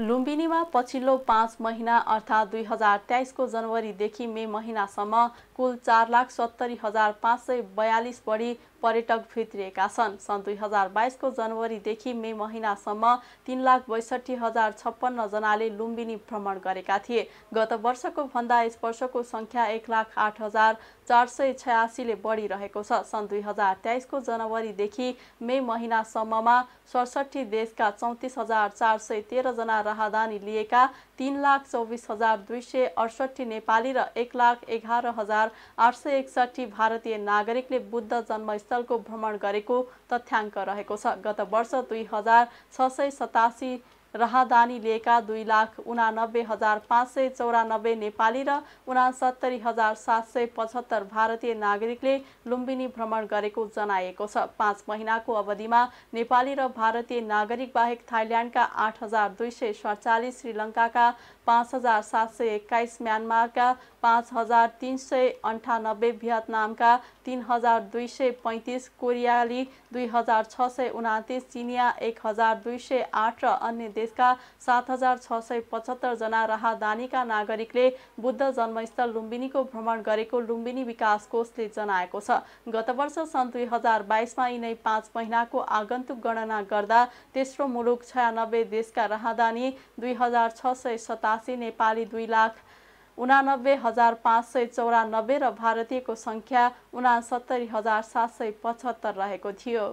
लुम्बिनीमा पछिल्लो पाँच महिना अर्थात् दुई हजार तेइसको जनवरीदेखि मे महिनासम्म कुल चार लाख सत्तरी हजार पाँच सय बयालिस बढी पर्यटक भित्रिएका छन्। सन् दुई हजार बाइसको जनवरीदेखि मे महिनासम्म तिन लाख बैसठी हजार छप्पन्नजनाले लुम्बिनी भ्रमण गरेका थिए। गत वर्षको भन्दा यस वर्षको सङ्ख्या एक लाख आठ हजार चार सय छयासीले बढिरहेको छ। सन् दुई हजार तेइसको जनवरीदेखि मे महिनासम्ममा सडसठी देशका चौतिस हजार चार सय तेह्रजना राहदानी लिएका तिन लाख चौबिस हजार दुई सय अडसट्ठी नेपाली र एक लाख एघार हजार आठ सय एकसट्ठी भारतीय नागरिकले बुद्ध जन्मस्थलको भ्रमण गरेको तथ्याङ्क रहेको छ। गत वर्ष दुई हजार छ सय सतासी राहदानी लिएका दुई लाख उनानब्बे हजार पाँच सय चौरानब्बे नेपाली र उनासत्तरी हजार सात सय पचहत्तर भारतीय नागरिकले लुम्बिनी भ्रमण गरेको जनाइएको छ। पाँच महिनाको अवधिमा नेपाली र भारतीय नागरिक बाहेक थाइल्यान्डका आठ हजार दुई सय सडचालिस श्रीलङ्काका पाँच हजार सात सय एक्काइस म्यानमारका पाँच हजार तिन सय अन्ठानब्बे भियतनामका तिन हजार दुई सय पैँतिस कोरियाली दुई हजार छ सय उनातिस चिनिया एक हजार दुई सय आठ र अन्य देशका सात हजार छ सय पचहत्तरजना राहदानीका नागरिकले बुद्ध जन्मस्थल लुम्बिनीको भ्रमण गरेको लुम्बिनी विकास कोषले जनाएको छ। गत वर्ष सन् दुई हजार बाइसमा यिनै पाँच महिनाको आगन्तुक गणना गर्दा तेस्रो मुलुक छयानब्बे देशका राहदानी दुई हजार छ सय सतासी नेपाली दुई लाख उनानब्बे हजार पाँच सय चौरानब्बे र भारतीयको सङ्ख्या उनासत्तरी हजार सात सय पचहत्तर रहेको थियो।